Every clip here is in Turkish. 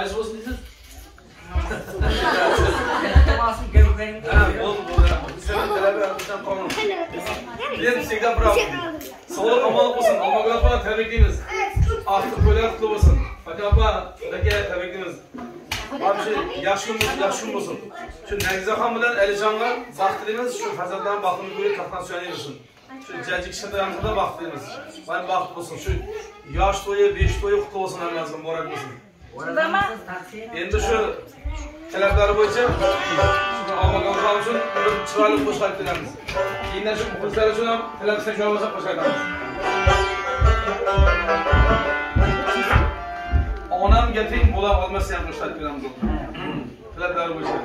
Qaysi bo'lsin deysiz? Temasın gövdenin Ha, Sog'lik omonlik bo'lsin. Almagul opa tabriklaymiz. Aqli qo'ylar qutlug' bo'lsin. Aka opa, aka tabriklaymiz. Mana shu yaxshi kun bo'lsin, yaxshi kun bo'lsin. Shu Nagizaxon bilan Alijonga baxt tilaymiz. Shu farzandlarning baxtini ko'rib taxtdan suyanayversin. Shu jajji kishilarga ham baxt tilaymiz. Mana baxt bo'lsin. Shu yosh to'yi, besh to'yi qutlug' bo'lsin hammasiga bo'lsin. Endi shu talablari bo'yicha Almagul uchun bir chiroyli qo'shiq aytib beramiz. Keyindan shu muxlislar uchun ham talabsiz bo'lsa qo'shiq aytamiz. Onam gaping bo'la olmasa ham qo'shiq aytib beramiz. Talablari bo'yicha.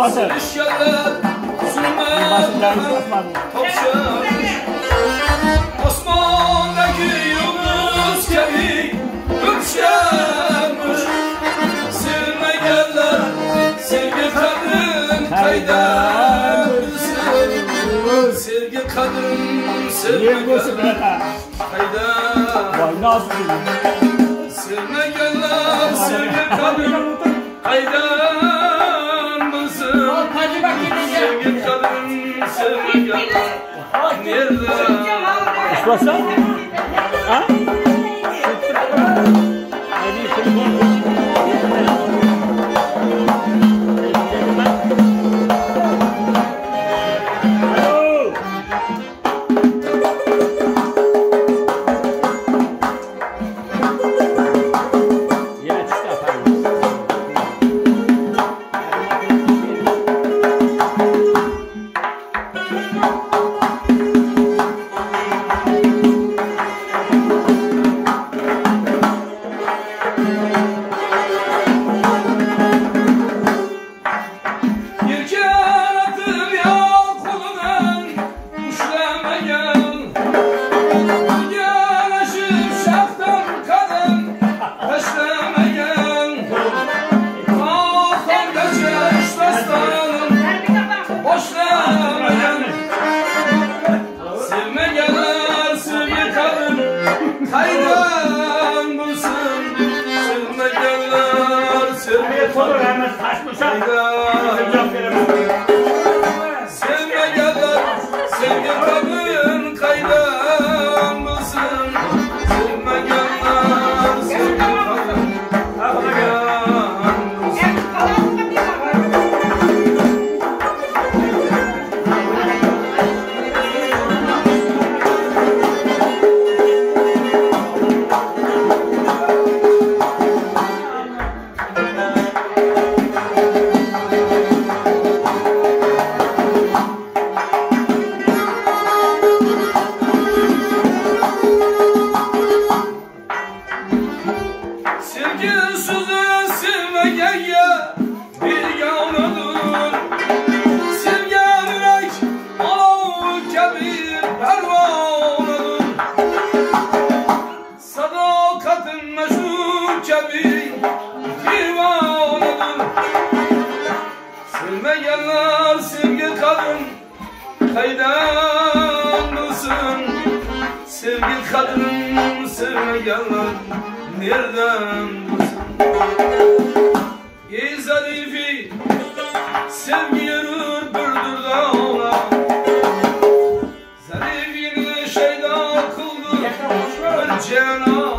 Basın canı zulmet basmadı. Osman'daki yıldız gibi ürşenmiş Sevme geller sevgi kadın kaydarsın Sevgi kadın sevme geller kaydar Vay nasıl Sevme geller sevgi kadın kaydan kadın sevme Sevgi Olur kaydan mısın? Sevgi kadın sevmeyenler nereden bulsun? Ey zarifi sevgi yürür bürdür dağına Zarifini şeyda kıldı bir cenana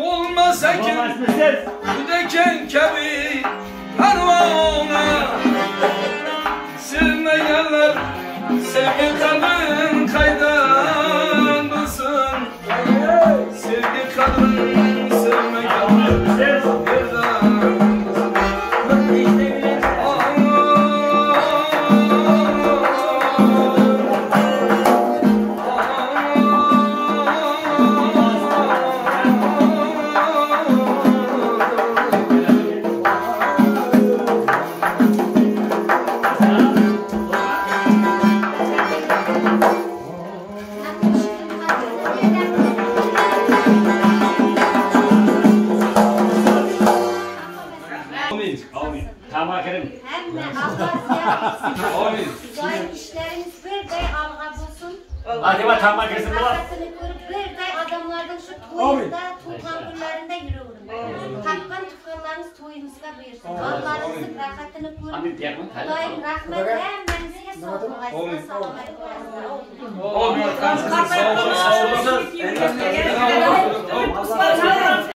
Olmasa Dolaşmışsın. Güdeken kebi pervane Amin. Amin. Tamam Kerim. Hem de Allah ziyadesi Amin. Zayıf işleriniz bir de alga bulsun. Hadi bak tamam kesin bu var. Rahatını görüp bir de adamlardan şu toyunda, tuğkan günlerinde yürüyorum. Takkan tukanlarınız toyunuzda buyursun. Allah'ınızın rahatını görüp Amin diyelim. Hadi. Daim rahmet hem size sağlık Amin. versin. Selamet versin. Amin. Sağ olun. Sağ olun. Ellerine